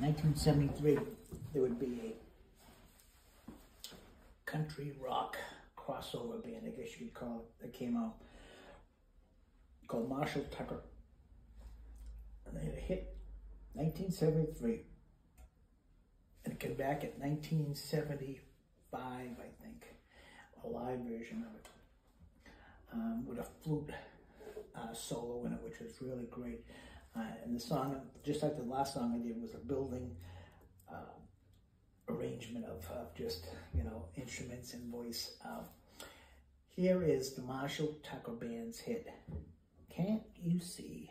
1973, there would be a country rock crossover band, I guess you could call it, that came out called Marshall Tucker. And they had a hit 1973. And it came back at 1975, I think, a live version of it um, with a flute uh, solo in it, which was really great. Uh, and the song, just like the last song I did, was a building uh, arrangement of, of, just, you know, instruments and voice. Um, here is the Marshall Tucker Band's hit, Can't You See?